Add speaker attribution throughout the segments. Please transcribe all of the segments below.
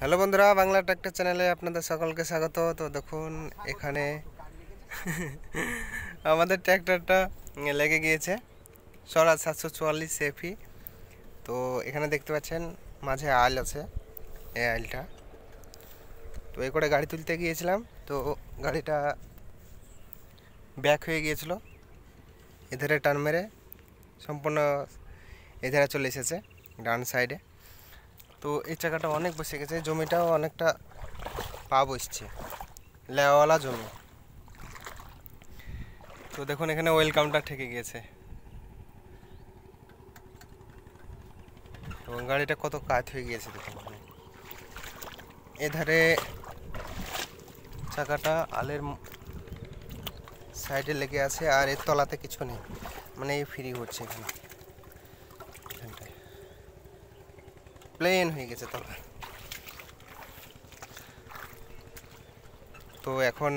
Speaker 1: Hello বন্ধুরা, Bangla tractor চ্যানেলে আপনাদের সকলকে স্বাগত। তো দেখুন, এখানে আমাদের ট্র্যাক্টরটা লেগে গিয়েছে স্বরাজ সাতশো চুয়াল্লিশ এফি তো এখানে দেখতে পাচ্ছেন, মাঝে আইল আছে এই আইলটা। তো এ করে গাড়ি তুলতে গিয়েছিলাম, তো গাড়িটা ব্যাক হয়ে গিয়েছিল, এধারে টার্ন মেরে, সম্পূর্ণ এধারে চলে এসেছে, ডান সাইডে। তো এই চাকাটা অনেক বসে গেছে, জমিটাও অনেকটা পা বসছে, লেওয়ালা জমি। তো দেখুন এখানে ওয়েলকামটা ঠেকে গিয়েছে। এবং গাড়িটা কত কাত হয়ে গিয়েছে দেখুন। এধারে চাকাটা আলের সাইডে লেগে আছে আর এর তলাতে কিছু নেই। মানে এই ফ্রি হচ্ছে এখানে। প্লেন হয়ে গেছে তলা তো এখন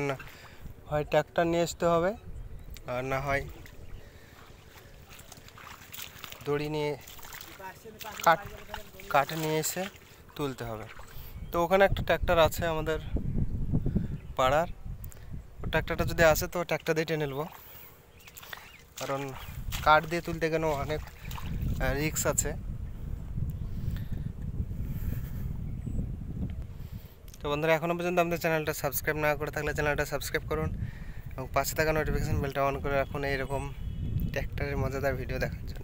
Speaker 1: হয় ট্র্যাক্টর নিয়ে আসতে হবে, আর না হয় দড়ি নিয়ে কাঠ কাঠ নিয়ে এসে তুলতে হবে। তো ওখানে একটা ট্র্যাক্টর আছে আমাদের পাড়ার। ও ট্র্যাক্টরটা যদি আসে তো ট্র্যাক্টর দিয়ে টেনে কারণ কাঠ দিয়ে তুলতে গেলেও অনেক রিক্স আছে। তো বন্ধুরা এখনও পর্যন্ত আমাদের চ্যানেলটা সাবস্ক্রাইব না করে থাকলে চ্যানেলটা সাবস্ক্রাইব করুন এবং পাশে থাকা নোটিফিকেশান বেলটা অন করে রাখুন। এইরকম ট্র্যাক্টরের মজাদার ভিডিও দেখার জন্য।